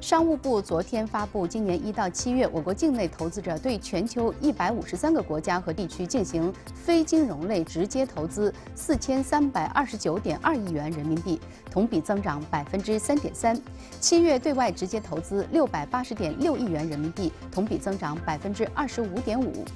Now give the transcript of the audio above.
商务部昨天发布今年一到七月我国境内投资者对全球一百五十三个国家和地区进行非金融类直接投资四千三百二十九点二亿元人民币同比增长百分之三点三。七月对外直接投资六百八十点六亿元人民币同比增长百分之二十五点五。